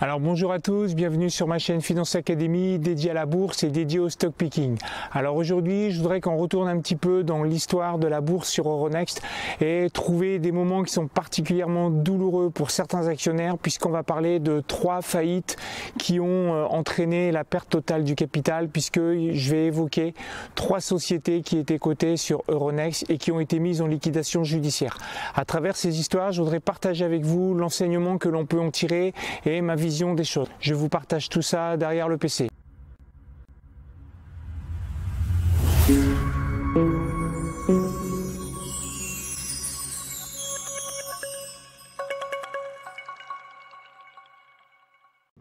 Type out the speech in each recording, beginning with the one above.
Alors bonjour à tous, bienvenue sur ma chaîne Finance Academy dédiée à la bourse et dédiée au stock picking. Alors aujourd'hui, je voudrais qu'on retourne un petit peu dans l'histoire de la bourse sur Euronext et trouver des moments qui sont particulièrement douloureux pour certains actionnaires puisqu'on va parler de trois faillites qui ont euh, entraîné la perte totale du capital puisque je vais évoquer trois sociétés qui étaient cotées sur Euronext et qui ont été mises en liquidation judiciaire. À travers ces histoires, je voudrais partager avec vous l'enseignement que l'on peut en tirer et ma vision des choses. Je vous partage tout ça derrière le PC.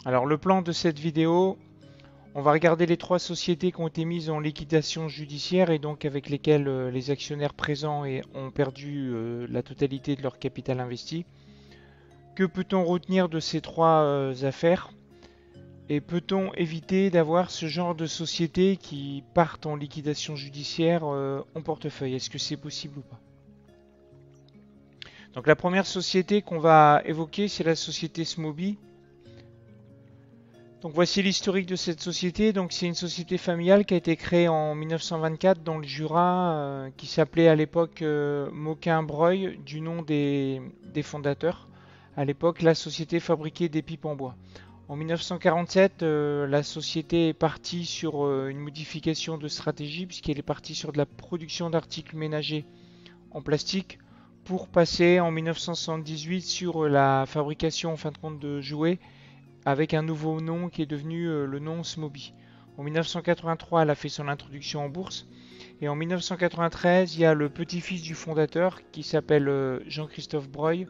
Alors le plan de cette vidéo, on va regarder les trois sociétés qui ont été mises en liquidation judiciaire et donc avec lesquelles euh, les actionnaires présents ont perdu euh, la totalité de leur capital investi. Que peut-on retenir de ces trois euh, affaires? Et peut-on éviter d'avoir ce genre de sociétés qui partent en liquidation judiciaire euh, en portefeuille? Est-ce que c'est possible ou pas? Donc la première société qu'on va évoquer, c'est la société Smoby. Donc voici l'historique de cette société. C'est une société familiale qui a été créée en 1924 dans le Jura, euh, qui s'appelait à l'époque Moquin Breuil, du nom des fondateurs. À l'époque, la société fabriquait des pipes en bois. En 1947, euh, la société est partie sur euh, une modification de stratégie puisqu'elle est partie sur de la production d'articles ménagers en plastique pour passer en 1978 sur euh, la fabrication en fin de compte de jouets avec un nouveau nom qui est devenu le nom Smoby. En 1983, elle a fait son introduction en bourse et en 1993, il y a le petit-fils du fondateur qui s'appelle Jean-Christophe Breuil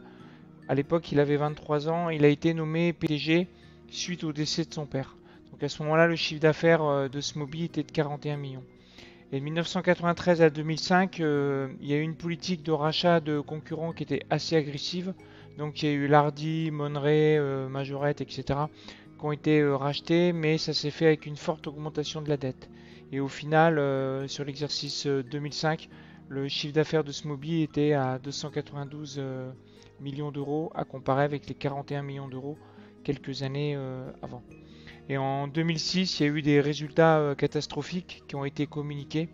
à l'époque, il avait 23 ans. Il a été nommé PDG suite au décès de son père. Donc à ce moment-là, le chiffre d'affaires euh, de Smoby était de 41 millions. Et de 1993 à 2005, euh, il y a eu une politique de rachat de concurrents qui était assez agressive. Donc il y a eu Lardy, Monray, euh, Majorette, etc. qui ont été rachetés, mais ça s'est fait avec une forte augmentation de la dette. Et au final, sur l'exercice 2005, le chiffre d'affaires de Smoby était à 292 millions d'euros à comparer avec les 41 millions d'euros quelques années euh, avant. Et en 2006, il y a eu des résultats euh, catastrophiques qui ont été communiqués.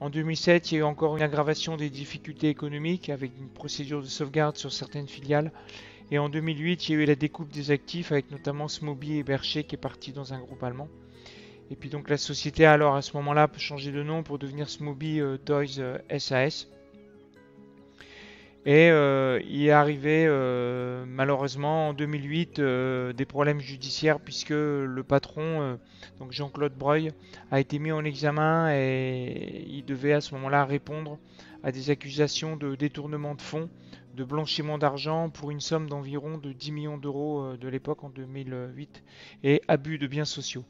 En 2007, il y a eu encore une aggravation des difficultés économiques avec une procédure de sauvegarde sur certaines filiales. Et en 2008, il y a eu la découpe des actifs avec notamment Smoby et Bercher qui est parti dans un groupe allemand. Et puis donc la société a alors à ce moment-là changé de nom pour devenir Smoby euh, Toys SAS. Et euh, il est arrivé euh, malheureusement en 2008 euh, des problèmes judiciaires puisque le patron, donc Jean-Claude Breuil, a été mis en examen et il devait à ce moment-là répondre à des accusations de détournement de fonds, de blanchiment d'argent pour une somme d'environ de 10 millions d'euros de l'époque en 2008 et abus de biens sociaux.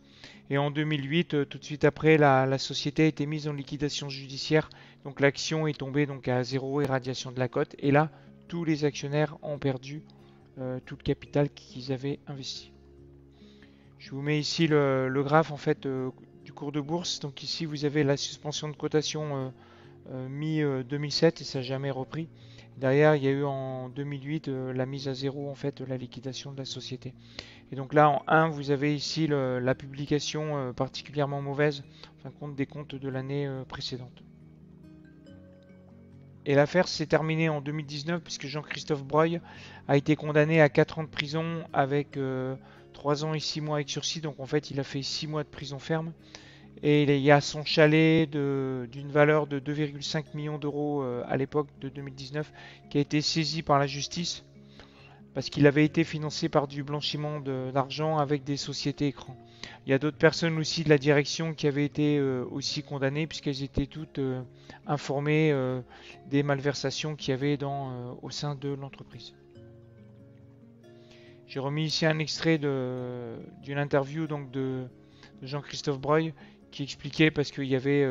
Et en 2008, tout de suite après, la, société a été mise en liquidation judiciaire donc l'action est tombée donc à zéro éradiation de la cote. Et là, tous les actionnaires ont perdu euh, tout le capital qu'ils avaient investi. Je vous mets ici le, graphe en fait euh, du cours de bourse. Donc ici vous avez la suspension de cotation euh, mi-2007 et ça n'a jamais repris. Derrière, il y a eu en 2008 la mise à zéro en fait la liquidation de la société. Et donc là, en 1, vous avez ici la publication particulièrement mauvaise, en compte des comptes de l'année précédente. Et l'affaire s'est terminée en 2019 puisque Jean-Christophe Breuil a été condamné à 4 ans de prison avec 3 euh, ans et 6 mois avec sursis. Donc en fait il a fait 6 mois de prison ferme. Et il y a son chalet d'une valeur de 2,5 millions d'euros euh, à l'époque de 2019 qui a été saisi par la justice parce qu'il avait été financé par du blanchiment d'argent avec des sociétés écrans. Il y a d'autres personnes aussi de la direction qui avaient été euh, aussi condamnées puisqu'elles étaient toutes euh, informées euh, des malversations qu'il y avait au sein de l'entreprise. J'ai remis ici un extrait d'une interview donc de, de Jean-Christophe Breuil qui expliquait parce qu'il y avait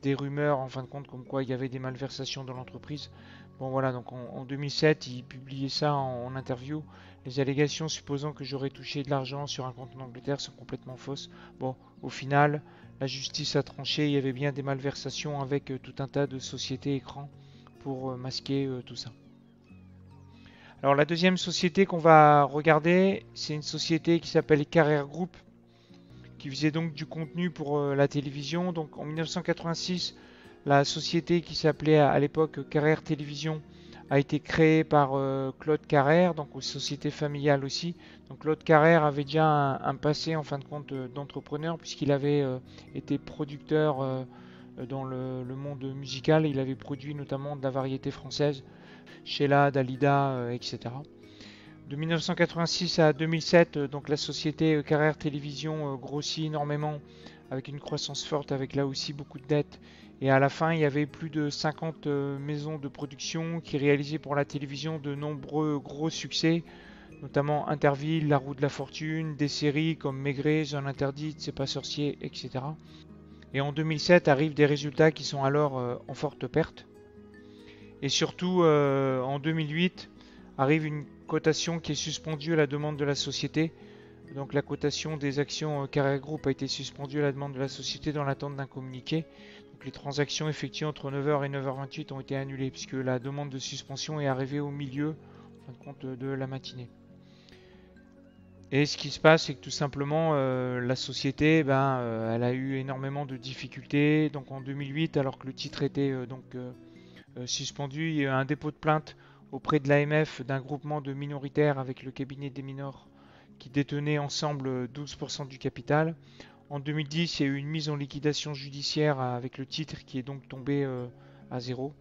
des rumeurs en fin de compte comme quoi il y avait des malversations dans l'entreprise. Bon voilà, donc en, 2007, il publiait ça en, interview. Les allégations supposant que j'aurais touché de l'argent sur un compte en Angleterre sont complètement fausses. Bon, au final, la justice a tranché, il y avait bien des malversations avec euh, tout un tas de sociétés écrans pour euh, masquer euh, tout ça. Alors la deuxième société qu'on va regarder, c'est une société qui s'appelle Carrière Group, qui faisait donc du contenu pour la télévision. Donc en 1986, la société qui s'appelait à l'époque Carrière Télévision a été créée par euh, Claude Carrère, donc aux sociétés familiales aussi. Claude Carrère avait déjà un, passé en fin de compte euh, d'entrepreneur puisqu'il avait été producteur dans le, monde musical. Il avait produit notamment de la variété française, Sheila, Dalida, etc. De 1986 à 2007, euh, donc la société euh, Carrière Télévision euh, grossit énormément avec une croissance forte, avec là aussi beaucoup de dettes. Et à la fin, il y avait plus de 50 maisons de production qui réalisaient pour la télévision de nombreux gros succès, notamment Interville, La Roue de la Fortune, des séries comme Maigret, Zone Interdite, C'est pas sorcier, etc. Et en 2007 arrivent des résultats qui sont alors en forte perte. Et surtout en 2008 arrive une cotation qui est suspendue à la demande de la société. Donc la cotation des actions euh, Carrière Group a été suspendue à la demande de la société dans l'attente d'un communiqué. Donc les transactions effectuées entre 9h et 9h28 ont été annulées puisque la demande de suspension est arrivée au milieu fin de, la matinée. Et ce qui se passe, c'est que tout simplement, euh, la société, ben, euh, elle a eu énormément de difficultés. Donc en 2008, alors que le titre était donc suspendu, il y a eu un dépôt de plainte auprès de l'AMF d'un groupement de minoritaires avec le cabinet des mineurs qui détenaient ensemble 12% du capital. En 2010, il y a eu une mise en liquidation judiciaire avec le titre qui est donc tombé euh, à zéro.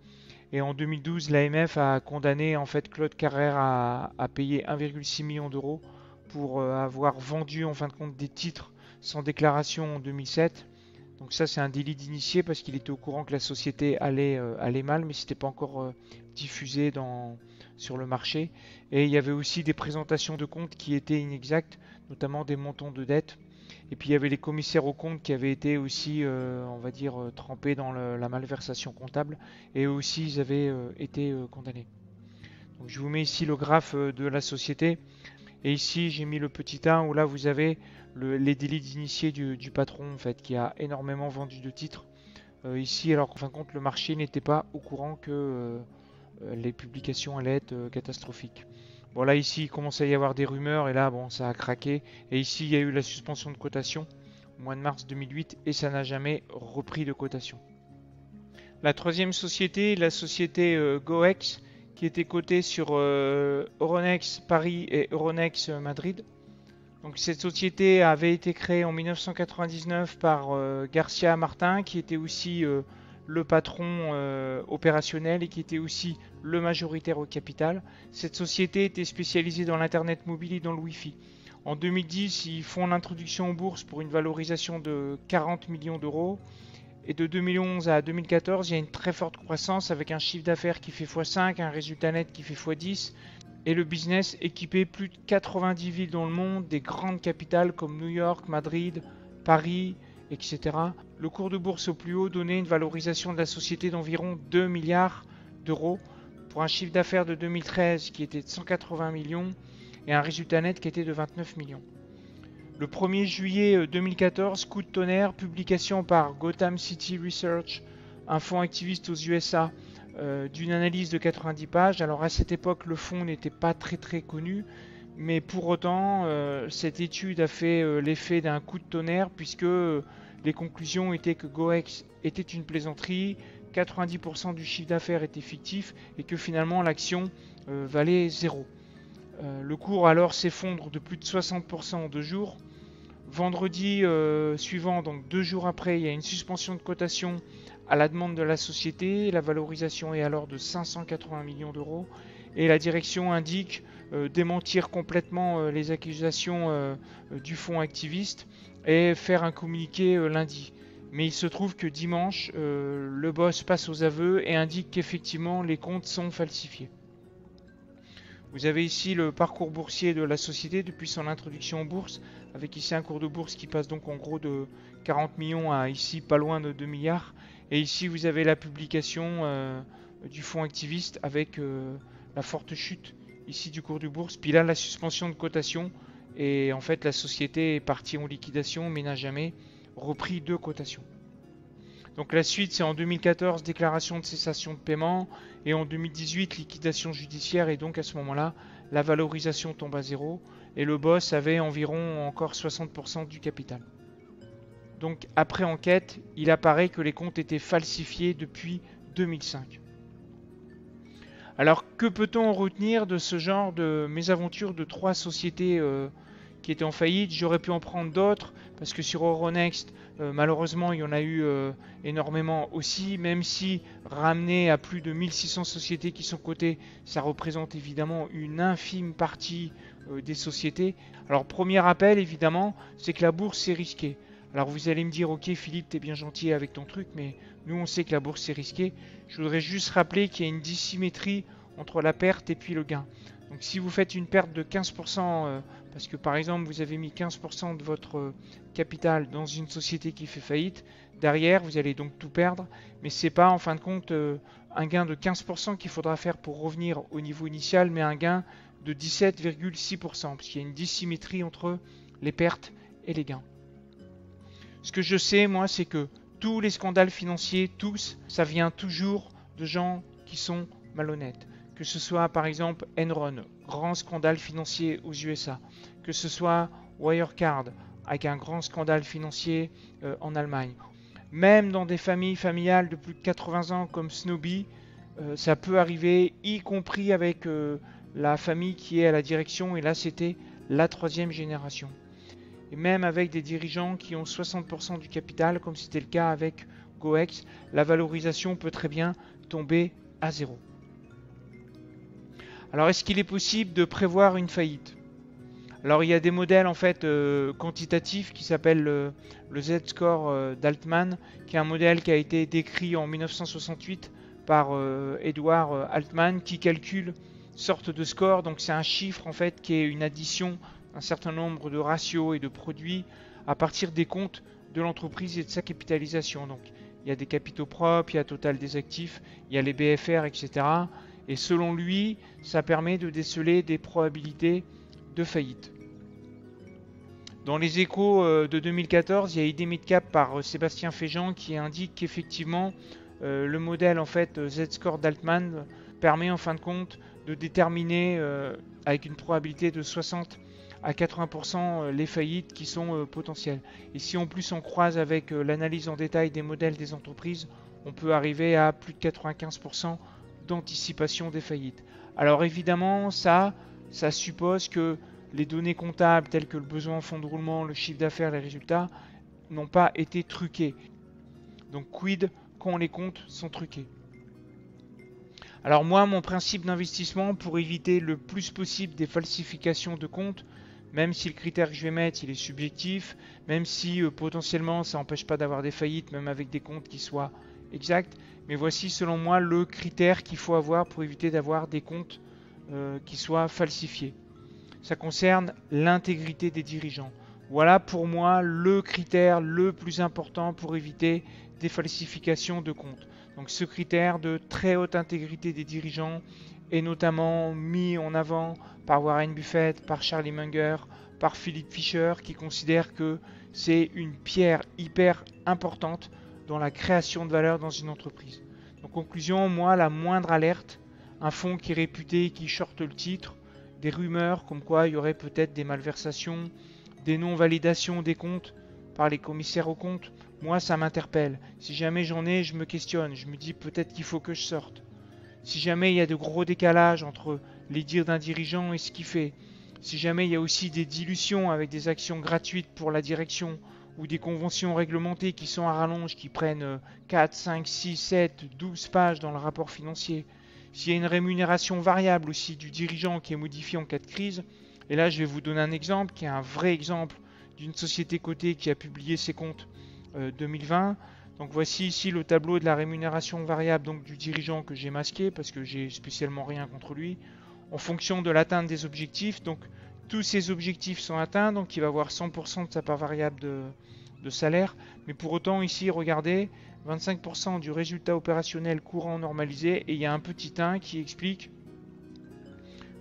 Et en 2012, l'AMF a condamné en fait Claude Carrère à, payer 1,6 million d'euros pour euh, avoir vendu en fin de compte des titres sans déclaration en 2007. Donc ça c'est un délit d'initié parce qu'il était au courant que la société allait, euh, mal mais c'était pas encore diffusé dans, sur le marché. Et il y avait aussi des présentations de comptes qui étaient inexactes, notamment des montants de dette. Et puis il y avait les commissaires aux comptes qui avaient été aussi, euh, on va dire, euh, trempés dans la malversation comptable. Et aussi, ils avaient euh, été condamnés. Donc je vous mets ici le graphe de la société. Et ici, j'ai mis le petit 1 où là, vous avez les délits d'initié du, du, patron, en fait, qui a énormément vendu de titres. ici, alors qu'en fin de compte, le marché n'était pas au courant que les publications allaient être euh, catastrophiques. Bon là ici il commence à y avoir des rumeurs et là bon ça a craqué. Et ici il y a eu la suspension de cotation au mois de mars 2008 et ça n'a jamais repris de cotation. La troisième société, la société euh, Goex, qui était cotée sur Euronext Paris et Euronext Madrid. Donc cette société avait été créée en 1999 par Garcia Martin, qui était aussi le patron euh, opérationnel et qui était aussi le majoritaire au capital. Cette société était spécialisée dans l'Internet mobile et dans le Wi-Fi. En 2010, ils font l'introduction en bourse pour une valorisation de 40 millions d'euros. Et de 2011 à 2014, il y a une très forte croissance avec un chiffre d'affaires qui fait x5, un résultat net qui fait x10, et le business équipé plus de 90 villes dans le monde, des grandes capitales comme New York, Madrid, Paris, etc. Le cours de bourse au plus haut donnait une valorisation de la société d'environ 2 milliards d'euros pour un chiffre d'affaires de 2013 qui était de 180 millions et un résultat net qui était de 29 millions. Le 1er juillet 2014, euh, coup de tonnerre, publication par Gotham City Research, un fonds activiste aux USA, euh, d'une analyse de 90 pages. Alors à cette époque, le fonds n'était pas très très connu, mais pour autant, euh, cette étude a fait euh, l'effet d'un coup de tonnerre puisque les conclusions étaient que GoEx était une plaisanterie, 90% du chiffre d'affaires était fictif et que finalement l'action euh, valait zéro. le cours alors s'effondre de plus de 60% en deux jours. Vendredi suivant, donc deux jours après, il y a une suspension de cotation à la demande de la société. La valorisation est alors de 580 millions d'euros et la direction indique euh, démentir complètement euh, les accusations euh, du fonds activiste et faire un communiqué lundi. Mais il se trouve que dimanche, le boss passe aux aveux et indique qu'effectivement les comptes sont falsifiés. Vous avez ici le parcours boursier de la société depuis son introduction en bourse, avec ici un cours de bourse qui passe donc en gros de 40 millions à ici pas loin de 2 milliards. Et ici vous avez la publication du fonds activiste avec la forte chute ici du cours du bourse, puis là la suspension de cotation, et en fait la société est partie en liquidation mais n'a jamais repris de cotation. Donc la suite c'est en 2014 déclaration de cessation de paiement et en 2018 liquidation judiciaire et donc à ce moment-là la valorisation tombe à zéro et le boss avait environ encore 60% du capital. Donc après enquête, il apparaît que les comptes étaient falsifiés depuis 2005. Alors que peut-on retenir de ce genre de mésaventures de trois sociétés euh, qui étaient en faillite? J'aurais pu en prendre d'autres parce que sur Euronext, euh, malheureusement, il y en a eu euh, énormément aussi, même si ramené à plus de 1600 sociétés qui sont cotées, ça représente évidemment une infime partie des sociétés. Alors premier rappel évidemment, c'est que la bourse est risquée. Alors vous allez me dire, ok Philippe, t'es bien gentil avec ton truc, mais nous on sait que la bourse est risquée. Je voudrais juste rappeler qu'il y a une dissymétrie entre la perte et puis le gain. Donc si vous faites une perte de 15%, euh, parce que par exemple vous avez mis 15% de votre euh, capital dans une société qui fait faillite, derrière vous allez donc tout perdre, mais c'est pas en fin de compte euh, un gain de 15% qu'il faudra faire pour revenir au niveau initial, mais un gain de 17,6%, parce qu'il y a une dissymétrie entre les pertes et les gains. Ce que je sais, moi, c'est que tous les scandales financiers, tous, ça vient toujours de gens qui sont malhonnêtes. Que ce soit par exemple Enron, grand scandale financier aux USA, que ce soit Wirecard, avec un grand scandale financier euh, en Allemagne. Même dans des familles familiales de plus de 80 ans comme Snowby, euh, ça peut arriver, y compris avec euh, la famille qui est à la direction, et là c'était la troisième génération et même avec des dirigeants qui ont 60% du capital, comme c'était le cas avec GoEx, la valorisation peut très bien tomber à zéro. Alors est-ce qu'il est possible de prévoir une faillite? Alors il y a des modèles en fait euh, quantitatifs qui s'appellent le, Z-score euh, d'Altman, qui est un modèle qui a été décrit en 1968 par euh, Edward Altman, qui calcule sorte de score. Donc c'est un chiffre en fait qui est une addition un certain nombre de ratios et de produits à partir des comptes de l'entreprise et de sa capitalisation. Donc il y a des capitaux propres, il y a total des actifs, il y a les BFR, etc. Et selon lui, ça permet de déceler des probabilités de faillite. Dans les échos euh, de 2014, il y a ID Midcap par euh, Sébastien Féjean qui indique qu'effectivement euh, le modèle en fait Z-score d'Altman permet en fin de compte de déterminer avec une probabilité de 60 à 80% euh, les faillites qui sont euh, potentielles. Et si en plus on croise avec euh, l'analyse en détail des modèles des entreprises, on peut arriver à plus de 95% d'anticipation des faillites. Alors évidemment, ça, ça suppose que les données comptables telles que le besoin en fonds de roulement, le chiffre d'affaires, les résultats, n'ont pas été truqués. Donc quid quand les comptes sont truqués? Alors moi, mon principe d'investissement pour éviter le plus possible des falsifications de comptes, même si le critère que je vais mettre il est subjectif, même si euh, potentiellement ça n'empêche pas d'avoir des faillites, même avec des comptes qui soient exacts. Mais voici selon moi le critère qu'il faut avoir pour éviter d'avoir des comptes euh, qui soient falsifiés. Ça concerne l'intégrité des dirigeants. Voilà pour moi le critère le plus important pour éviter des falsifications de comptes. Donc ce critère de très haute intégrité des dirigeants est notamment mis en avant par Warren Buffett, par Charlie Munger, par Philip Fisher, qui considère que c'est une pierre hyper importante dans la création de valeur dans une entreprise. En conclusion, moi, la moindre alerte, un fonds qui est réputé, qui shorte le titre, des rumeurs comme quoi il y aurait peut-être des malversations, des non-validations des comptes par les commissaires aux comptes, moi ça m'interpelle. Si jamais j'en ai, je me questionne, je me dis peut-être qu'il faut que je sorte. Si jamais il y a de gros décalages entre les dires d'un dirigeant et ce qu'il fait, si jamais il y a aussi des dilutions avec des actions gratuites pour la direction ou des conventions réglementées qui sont à rallonge, qui prennent 4, 5, 6, 7, 12 pages dans le rapport financier, s'il y a une rémunération variable aussi du dirigeant qui est modifiée en cas de crise, et là je vais vous donner un exemple qui est un vrai exemple d'une société cotée qui a publié ses comptes 2020. Donc voici ici le tableau de la rémunération variable donc du dirigeant que j'ai masqué parce que j'ai spécialement rien contre lui en fonction de l'atteinte des objectifs. Donc tous ces objectifs sont atteints, donc il va avoir 100% de sa part variable de, salaire. Mais pour autant ici, regardez, 25% du résultat opérationnel courant normalisé et il y a un petit 1 qui explique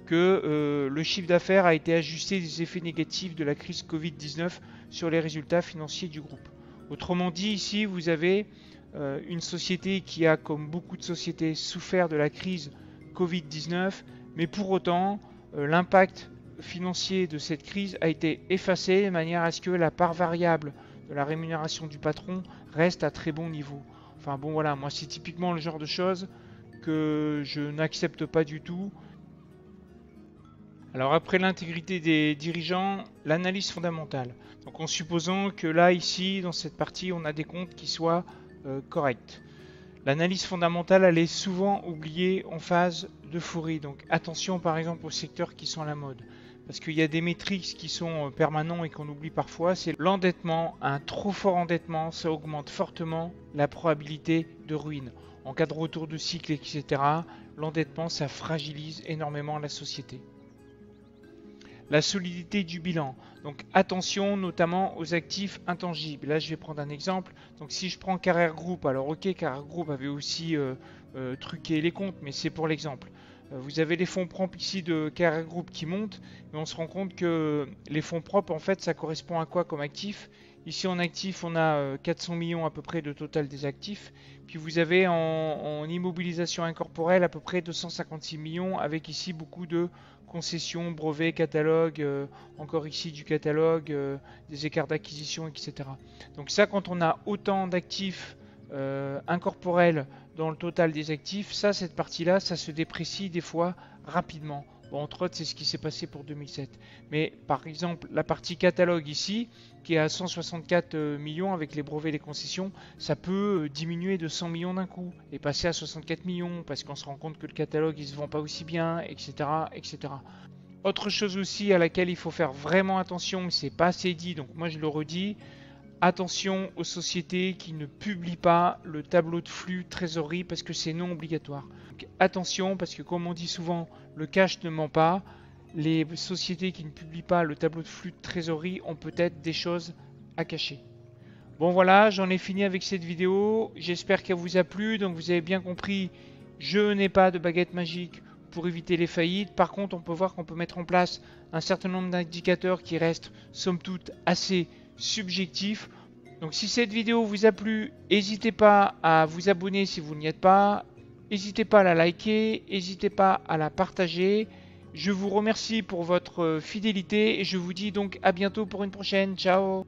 que euh, le chiffre d'affaires a été ajusté des effets négatifs de la crise Covid-19 sur les résultats financiers du groupe. Autrement dit, ici, vous avez euh, une société qui a, comme beaucoup de sociétés, souffert de la crise Covid-19, mais pour autant, euh, l'impact financier de cette crise a été effacé de manière à ce que la part variable de la rémunération du patron reste à très bon niveau. Enfin bon voilà, moi c'est typiquement le genre de choses que je n'accepte pas du tout. Alors après l'intégrité des dirigeants, l'analyse fondamentale. Donc en supposant que là ici dans cette partie on a des comptes qui soient euh, corrects. L'analyse fondamentale elle est souvent oubliée en phase d'euphorie. Donc attention par exemple aux secteurs qui sont à la mode parce qu'il y a des métriques qui sont euh, permanents et qu'on oublie parfois, c'est l'endettement. Un trop fort endettement, ça augmente fortement la probabilité de ruine. En cas de retour de cycle, etc., l'endettement, ça fragilise énormément la société. La solidité du bilan. Donc attention notamment aux actifs intangibles. Là, je vais prendre un exemple. Donc si je prends Carrière Group, alors ok, Carrière Group avait aussi euh, euh, truqué les comptes, mais c'est pour l'exemple. Euh, vous avez les fonds propres ici de Carrière Group qui montent, mais on se rend compte que les fonds propres, en fait, ça correspond à quoi comme actif? Ici en actif, on a 400 euh, millions à peu près de total des actifs. Puis vous avez en, immobilisation incorporelle à peu près 256 millions, avec ici beaucoup de concessions, brevets, catalogues, euh, encore ici du catalogue, des écarts d'acquisition, etc. Donc ça, quand on a autant d'actifs incorporels dans le total des actifs, ça, cette partie-là, ça se déprécie des fois rapidement. Bon, entre autres, c'est ce qui s'est passé pour 2007. Mais par exemple, la partie catalogue ici, qui est à 164 euh, millions avec les brevets et les concessions, ça peut euh, diminuer de 100 millions d'un coup et passer à 64 millions parce qu'on se rend compte que le catalogue il se vend pas aussi bien, etc., etc. Autre chose aussi à laquelle il faut faire vraiment attention, mais c'est pas assez dit, donc moi je le redis, Attention aux sociétés qui ne publient pas le tableau de flux trésorerie parce que c'est non obligatoire. attention parce que comme on dit souvent, le cash ne ment pas. Les sociétés qui ne publient pas le tableau de flux de trésorerie ont peut-être des choses à cacher. Bon voilà, j'en ai fini avec cette vidéo. J'espère qu'elle vous a plu. Donc vous avez bien compris, je n'ai pas de baguette magique pour éviter les faillites. Par contre, on peut voir qu'on peut mettre en place un certain nombre d'indicateurs qui restent somme toute assez subjectif. Donc si cette vidéo vous a plu, n'hésitez pas à vous abonner si vous n'y êtes pas. N'hésitez pas à la liker, n'hésitez pas à la partager. Je vous remercie pour votre fidélité et je vous dis donc à bientôt pour une prochaine. Ciao